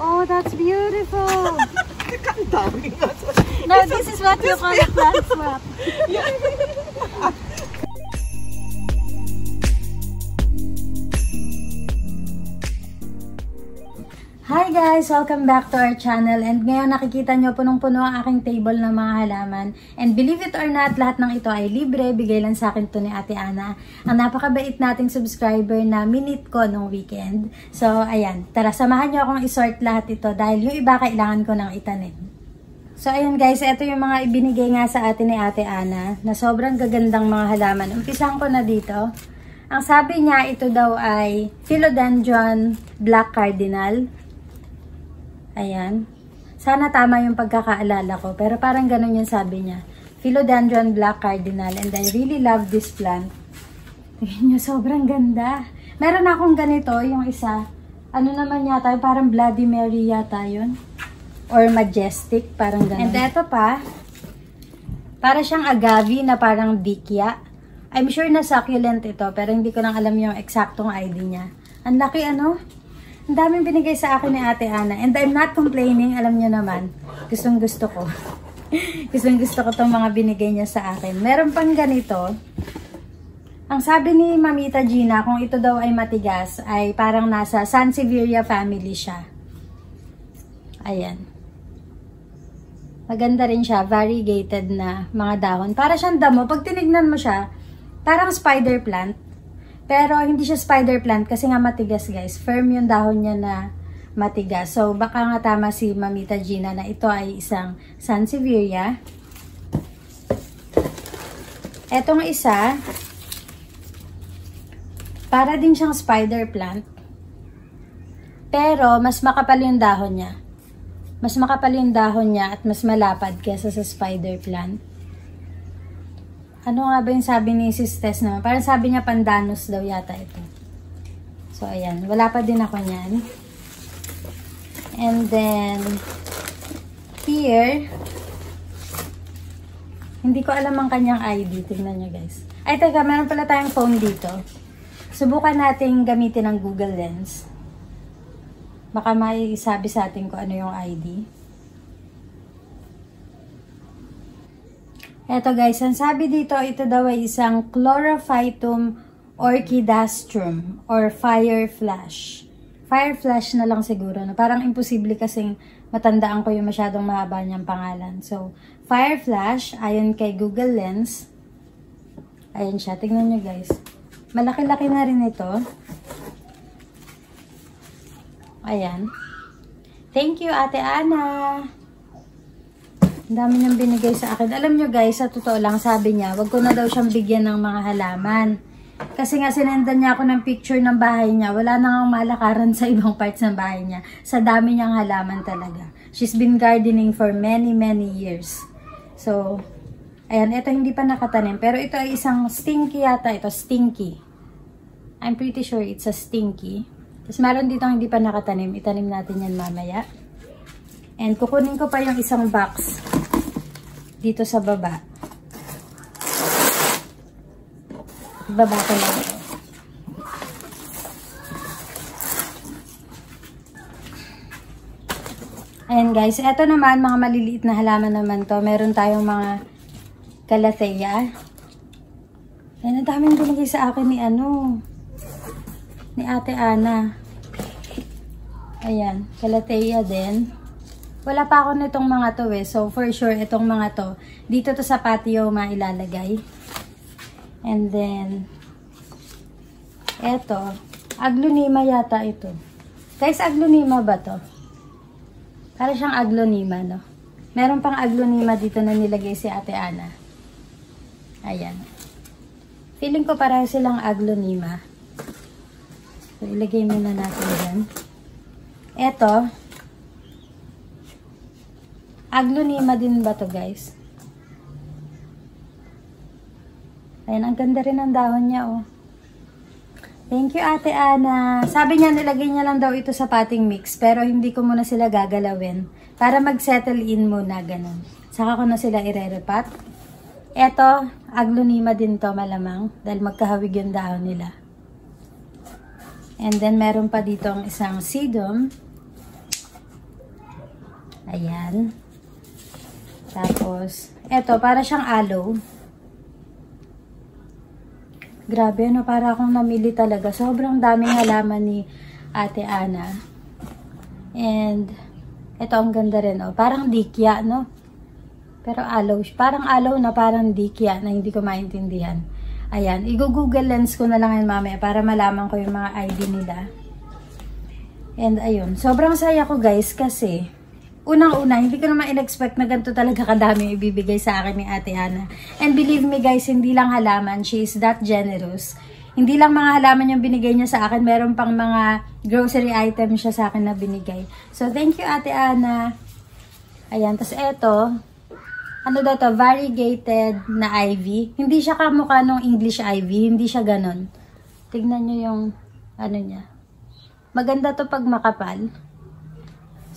Oh, that's beautiful. Ang dami nga. No, this is what you call a plant swap. Hi guys! Welcome back to our channel. And ngayon nakikita nyo punong-puno ang aking table ng mga halaman. And believe it or not, lahat ng ito ay libre, bigay lang sa akin to ni Ate Ana ang napakabait nating subscriber na minute ko nung weekend. So ayan, tara samahan nyo akong isort lahat ito dahil yung iba kailangan ko nang itanim. So ayan guys, ito yung mga ibinigay nga sa atin ni Ate Ana na sobrang gagandang mga halaman. Umpisahan ko na dito. Ang sabi niya, ito daw ay Philodendron Black Cardinal. Ayan. Sana tama yung pagkakaalala ko. Pero parang ganun yung sabi niya. Philodendron Black Cardinal. And I really love this plant. Tingnan nyo, sobrang ganda. Meron akong ganito, yung isa. Ano naman yata, parang Bloody Mary yata yun. Or Majestic, parang ganun. And ito pa, para siyang agave na parang dikya. I'm sure na succulent ito, pero hindi ko lang alam yung eksaktong ID niya. Ang laki ano? Ang daming binigay sa akin ni Ate Ana. And I'm not complaining, alam niyo naman. Gustong gusto ko. Gustong gusto ko itong mga binigay niya sa akin. Meron pang ganito. Ang sabi ni Mamita Gina, kung ito daw ay matigas, ay parang nasa Sansevieria family siya. Ayan. Maganda rin siya, variegated na mga dahon. Para siyang damo, pag tinignan mo siya, parang spider plant. Pero hindi siya spider plant kasi nga matigas guys. Firm yung dahon niya na matigas. So baka nga tama si Mamita Gina na ito ay isang Sansevieria. Etong isa, para din siyang spider plant. Pero mas makapal yung dahon niya. Mas makapal yung dahon niya at mas malapad kesa sa spider plant. Ano nga ba yung sabi ni Sis Tess naman? Parang sabi niya pandanus daw yata ito. So, ayan. Wala pa din ako niyan. And then, here, hindi ko alam ang kanyang ID. Tingnan nyo guys. Ay, teka, meron pala tayong phone dito. Subukan natin gamitin ang Google Lens. Baka may sabi sa atin kung ano yung ID. Eto guys, ang sabi dito, ito daw ay isang Chlorophytum orchidastrum or fire flash. Fire flash na lang siguro. No? Parang imposible kasing matandaan ko yung masyadong mahaba niyang pangalan. So, fire flash, ayon kay Google Lens. Ayan siya. Tingnan nyo guys. Malaki-laki na rin ito. Ayan. Thank you, Ate Ana. Ang dami niyang binigay sa akin. Alam nyo guys, sa totoo lang, sabi niya, wag ko na daw siyang bigyan ng mga halaman. Kasi nga sinendan niya ako ng picture ng bahay niya. Wala na nga malakaran sa ibang parts ng bahay niya. Sa dami niyang halaman talaga. She's been gardening for many, many years. So, ayan, ito hindi pa nakatanim. Pero ito ay isang stinky yata. Ito, stinky. I'm pretty sure it's a stinky. Tapos meron dito hindi pa nakatanim. Itanim natin yan mamaya. And kukunin ko pa yung isang box dito sa baba. Baba ko lang. Ayan guys, ito naman mga maliliit na halaman naman to. Meron tayong mga kalathea. Ayan, ang daming binigay sa akin ni ano, ni Ate Ana. Ayan, kalathea din. Wala pa ako nitong mga to eh. So, for sure, itong mga to, dito to sa patio mailalagay. And then, eto, aglonema yata ito. Guys, aglonema ba to? Para siyang aglonema, no? Meron pang aglonema dito na nilagay si Ate Ana. Ayan. Feeling ko para silang aglonema. So, ilagay muna natin yan. Eto, Aglonema din ba to guys? Ayan, ang ganda rin ng dahon niya oh. Thank you Ate Ana. Sabi niya nilagay niya lang daw ito sa potting mix pero hindi ko muna sila gagalawin para mag-settle in muna ganun. Saka ko na sila ire-repat. Eto, aglonema din to malamang dahil magkahawig yung dahon nila. And then meron pa dito ang isang sedum. Ayan. Tapos, eto, para siyang aloe. Grabe, ano, para akong namili talaga. Sobrang daming halaman ni Ate Ana. And, eto, ang ganda rin, oh. Parang dikya, no? Pero aloe. Parang aloe na parang dikya na hindi ko maintindihan. Ayan, i-google lens ko na lang yan mamaya para malaman ko yung mga ID nila. And ayun, sobrang saya ko guys kasi unang-una, hindi ko naman in-expect na ganito talaga kadami ibibigay sa akin ni Ate Ana. And believe me guys, hindi lang halaman, she is that generous. Hindi lang mga halaman yung binigay niya sa akin, meron pang mga grocery item siya sa akin na binigay. So, thank you Ate Ana. Ayan, tapos eto, ano daw to, variegated na ivy. Hindi siya kamukha nung English ivy, hindi siya ganon. Tignan nyo yung, ano niya. Maganda to pag makapal.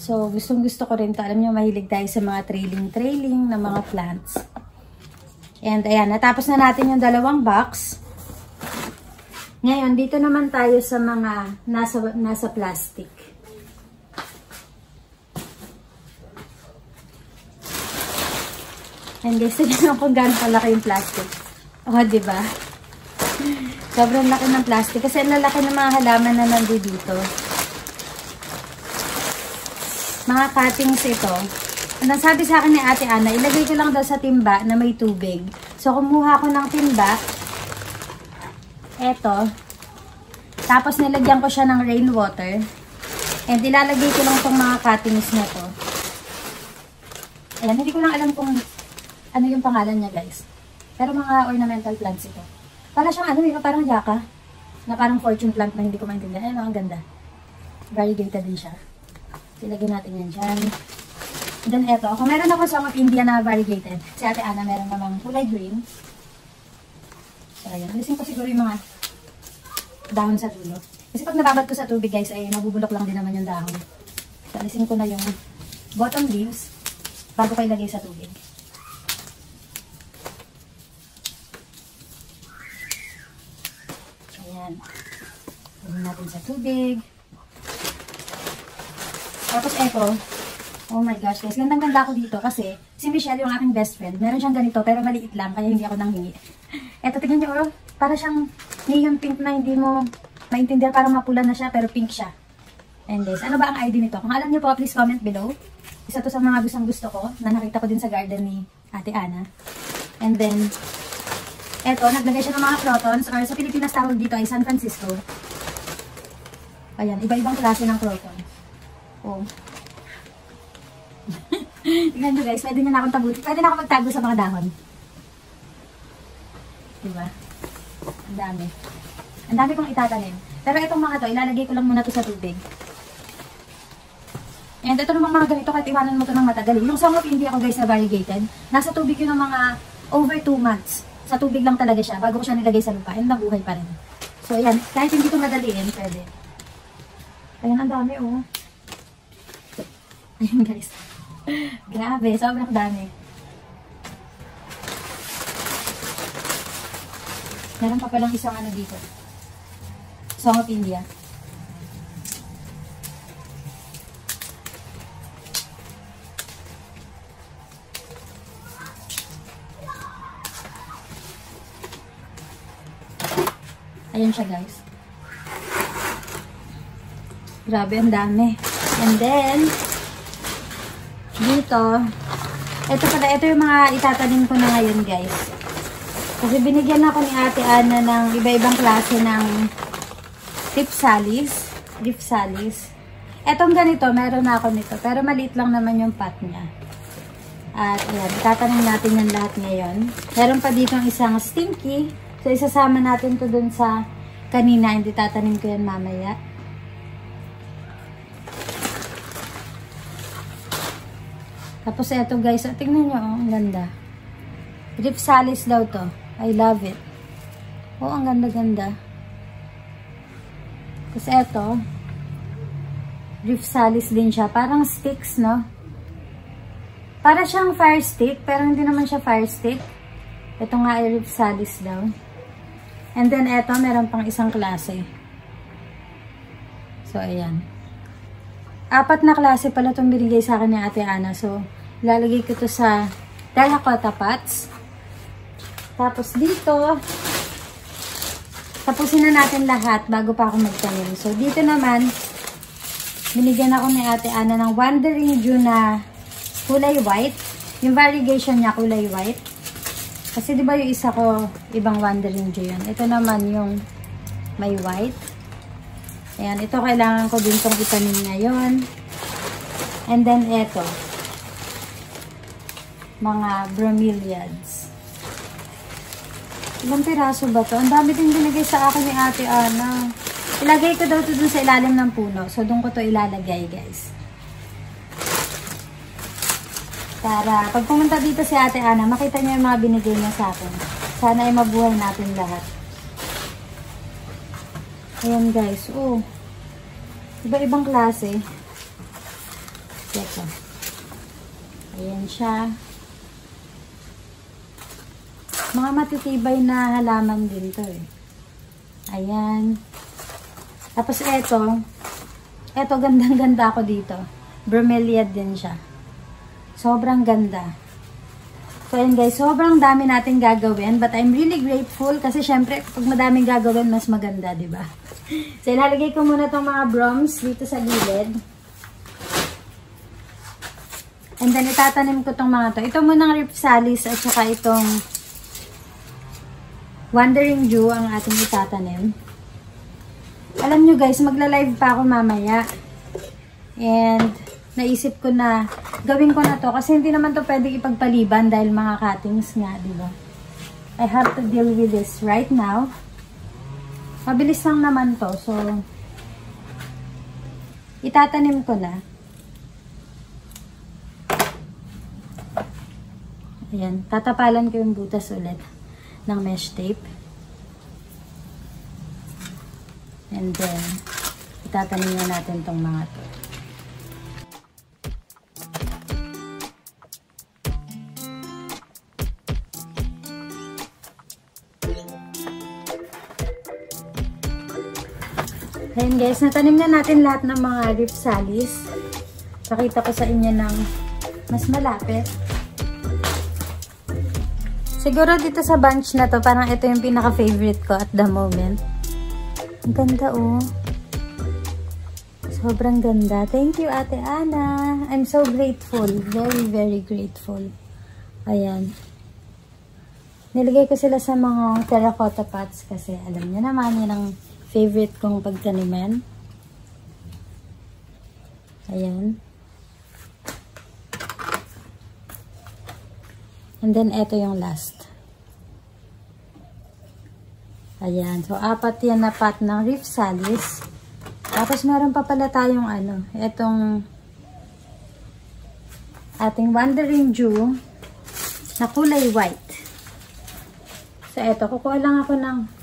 So, gustong gusto ko rin to. Alam niyo, mahilig tayo sa mga trailing-trailing na mga plants. And, ayan, natapos na natin yung dalawang box. Ngayon, dito naman tayo sa mga nasa, nasa plastic. And guys, tignan kung gaano kalaki yung plastic. O, oh, diba? Sobrang laki ng plastic. Kasi lalaki ng mga halaman na nandito dito mga cuttings ito. Ang sabi sa akin ni Ate Ana, ilagay ko lang daw sa timba na may tubig. So, kumuha ko ng timba. Eto. Tapos, nilagyan ko siya ng rainwater. And, ilalagay ko lang itong mga cuttings na to. Ayan, hindi ko lang alam kung ano yung pangalan niya, guys. Pero mga ornamental plants ito. Para siyang ano, ito parang yaka. Na parang fortune plant na hindi ko maintindihan. Ayun, ang ganda. Variegated din siya. Ilagay natin yan dyan. Then eto, kung meron ako sa India na variegated, si Ate Ana meron namang kulay green. So ayan, alisin ko siguro yung mga dahon sa dulo. Kasi pag nababad ko sa tubig guys, ay mabubulok lang din naman yung dahon. So alisin ko na yung bottom leaves bago ko ilagay sa tubig. Ayan. Ilagay natin sa tubig. Tapos eto, oh my gosh guys, gandang-ganda ako dito kasi si Michelle yung aking best friend. Meron siyang ganito pero maliit lang kaya hindi ako nanghingi. Eto, tingnan niyo oh, para siyang neon pink na hindi mo maintindihan parang mapula na siya pero pink siya. And guys, ano ba ang ID nito? Kung alam niyo po, please comment below. Isa to sa mga gustong gusto ko na nakita ko din sa garden ni Ate Ana. And then, eto, naglagay siya ng mga crotons or sa Pilipinas tawag dito ay San Francisco. Ayan, iba-ibang klase ng crotons. Oh. Nyo guys, pwede na akong tabuti. Pwede na ako magtago sa mga dahon. Diba? Ang dami. Ang dami kong itatanim. Pero itong mga to, ilalagay ko lang muna to sa tubig. And ito namang mga ganito, kahit iwanan mo to ng matagal. Yung Song of India ko guys na variegated, nasa tubig yun ng mga over 2 months. Sa tubig lang talaga siya, bago ko siya nilagay sa lupa. And nabuhay pa rin. So ayan, kahit hindi ko madaliin, pwede. Ayan, ang dami oh. Ayan guys. Grabe, sobrang dami. Meron pa palang isang ano dito. Song of India. Ayan siya guys. Grabe, ang dami. And then, dito, ito pala, ito yung mga itatanim ko na ngayon guys. Kasi binigyan ako ni Ate Ana ng iba-ibang klase ng tipsalis, dipsalis. Etong ganito, meron na ako nito. Pero maliit lang naman yung pot niya. At ayan, itatanim natin yan lahat ngayon. Meron pa dito isang stinky. So, isasama natin to dun sa kanina. Hindi tatanim ko yan mamaya. Tapos ito guys, oh, tingnan nyo, oh, ang ganda. Drip salis daw to. I love it. Oh, ang ganda-ganda. Tapos ito, drip salis din siya. Parang sticks, no? Para siyang fire stick, pero hindi naman siya fire stick. Ito nga ay drip salis daw. And then ito, meron pang isang klase. So, ayan. Apat na klase pala itong binigay sa akin ni Ate Ana. So, lalagay ko to sa terracotta pots. Tapos dito, tapusin na natin lahat bago pa ako magtanim. So, dito naman, binigyan ako ni Ate Ana ng Wandering Dew na kulay white. Yung variegation niya kulay white. Kasi di ba yung isa ko, ibang Wandering Dew yun. Ito naman yung may white. Ayan, ito kailangan ko din itong itanim ngayon. And then ito, mga bromeliads. Ilang piraso ba to? Ang dami din binigay sa akin ni Ate Ana. Ilagay ko daw to dun sa ilalim ng puno. So, doon ko to ilalagay, guys. Para pag pumunta dito si Ate Ana, makita niya yung mga binigay niya sa akin. Sana ay mabuhay natin lahat. Ayan guys, oh. Iba-ibang klase. Teka. Ayan siya. Mga matitibay na halaman din to eh. Ayan. Tapos eto. Eto, gandang-ganda ako dito. Bromeliad din siya. Sobrang ganda. So, ayan guys, sobrang dami natin gagawin. But I'm really grateful kasi syempre, pag madaming gagawin, mas maganda, ba? So, ilalagay ko muna itong mga broms dito sa gilid. And then, itatanim ko itong mga to. Ito muna ng ripsalis at saka itong Wandering Dew ang ating itatanim. Alam nyo guys, magla-live pa ako mamaya. And, naisip ko na gawin ko na to kasi hindi naman to pwede ipagpaliban dahil mga cuttings nga, di ba? I have to deal with this right now. Mabilis lang naman to. So, itatanim ko na. Ayan. Tatapalan ko yung butas ulit ng mesh tape. And then, itatanim na natin tong mga to. Ayan guys, natanim na natin lahat ng mga ripsalis. Pakita ko sa inyo ng mas malapit. Siguro dito sa bunch na to, parang ito yung pinaka-favorite ko at the moment. Ang ganda oh. Sobrang ganda. Thank you, Ate Ana. I'm so grateful. Very, very grateful. Ayan. Nilagay ko sila sa mga terracotta pots kasi alam niyo naman, yan ang favorite kong pagtaniman. Ayan. And then, ito yung last. Ayan. So, apat yan na pot ng reef salis. Tapos, meron pa pala tayong ano, itong ating Wandering Dew na kulay white. So, eto, kukuha lang ako ng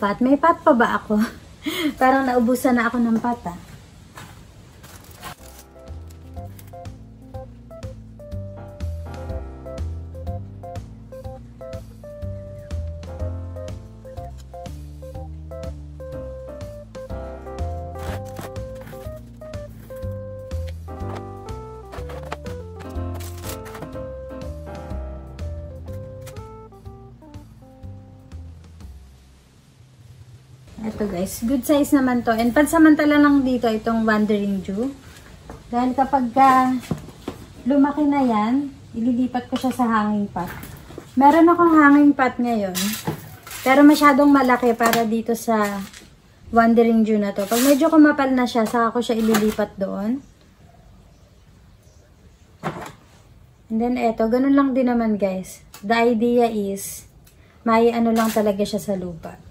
pot. May pot pa ba ako? Parang naubusan na ako ng pot, ah. Ito guys, good size naman to. And pansamantala lang dito itong Wandering Dew. Dahil kapag uh, lumaki na yan, ililipat ko siya sa hanging pot. Meron akong hanging pot ngayon. Pero masyadong malaki para dito sa Wandering Dew na to. Pag medyo kumapal na siya, saka ko siya ililipat doon. And then eto, ganun lang din naman guys. The idea is, may ano lang talaga siya sa lupa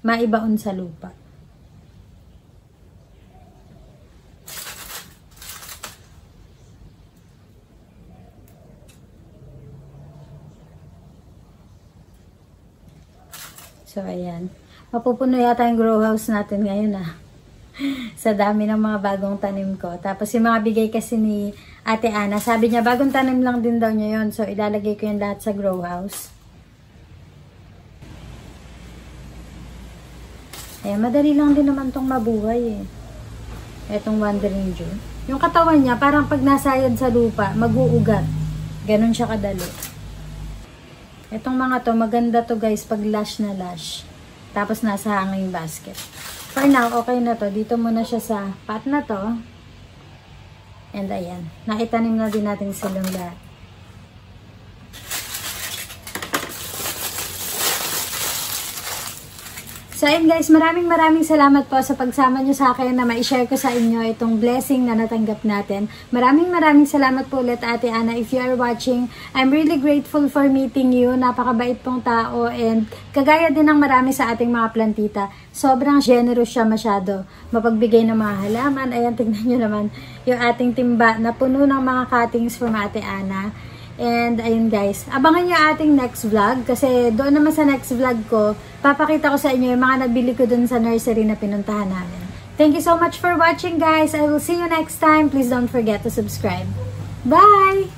maibaon sa lupa. So, ayan. Mapupuno yata yung grow house natin ngayon ah. sa dami ng mga bagong tanim ko. Tapos yung mga bigay kasi ni Ate Ana, sabi niya bagong tanim lang din daw niya yun. So, ilalagay ko yung lahat sa grow house. Eh, madali lang din naman tong mabuhay eh. Etong Wandering Dew. Yung katawan niya, parang pag nasayad sa lupa, mag-uugat. Ganon siya kadali. Itong mga to, maganda to guys, pag lash na lash. Tapos nasa hanging basket. For now, okay na to. Dito muna siya sa pot na to. And ayan, naitanim na din natin silang lahat. So ayun guys, maraming maraming salamat po sa pagsama nyo sa akin na ma-share ko sa inyo itong blessing na natanggap natin. Maraming maraming salamat po ulit Ate Ana if you are watching. I'm really grateful for meeting you. Napakabait pong tao and kagaya din ng marami sa ating mga plantita. Sobrang generous siya masyado. Mapagbigay ng mga halaman. Ayan, tignan nyo naman yung ating timba na puno ng mga cuttings from Ate Ana. And ayun guys, abangan nyo ating next vlog kasi doon naman sa next vlog ko, papakita ko sa inyo yung mga nabili ko doon sa nursery na pinuntahan namin. Thank you so much for watching guys. I will see you next time. Please don't forget to subscribe. Bye!